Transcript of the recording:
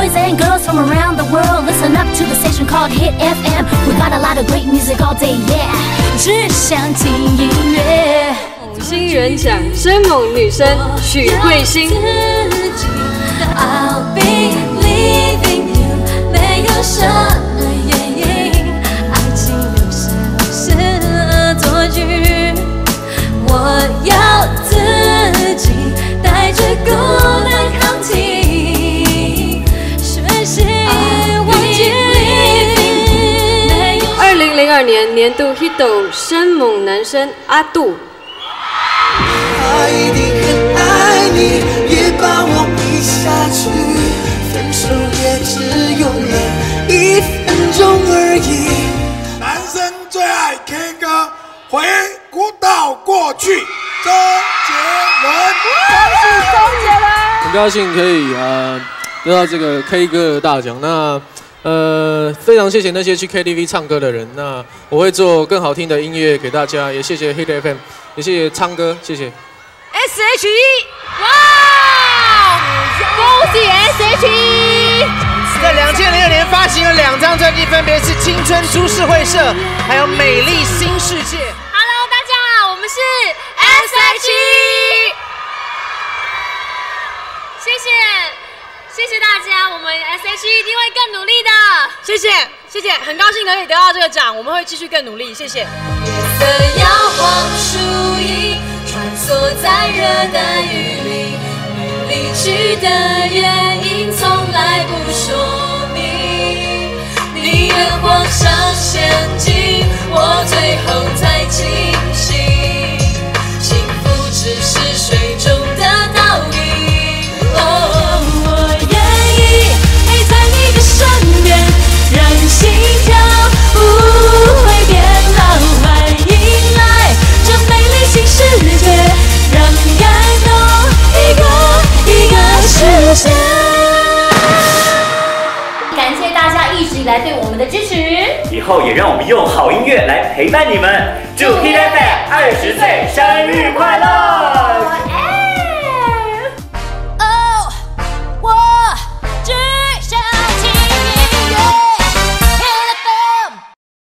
boys and girls from around the world. Listen up to the station called Hit FM. We got a lot of great music all day, yeah. 只想听音乐。新人奖生猛女生许慧欣。 二年年度 Hito 生猛男生阿杜。他一定很爱你，也把我比下去。分手也只用了一分钟而已。男生最爱 K 歌，回顾到过去，周杰伦，恭喜周杰伦。很高兴可以呃得到这个 K 歌的大奖。那呃非常谢谢那些去 KTV 唱歌的人。那我会做更好听的音乐给大家，也谢谢 Hit FM，也谢谢昌哥，谢谢。S.H.E，哇！恭喜 S.H.E！在两千零二年发行了两张专辑，分别是《青春株式会社》还有《美丽新世界》。Hello，大家好，我们是 S.H.E，谢谢谢谢大家，我们 S.H.E 一定会更努力的。谢谢谢谢，很高兴可以得到这个奖，我们会继续更努力，谢谢。月色摇晃树影，穿梭在热带雨林。你离去的原因以来对我们的支持。以后也让我们用好音乐来陪伴你们。祝 Hit FM 二十岁生日快乐！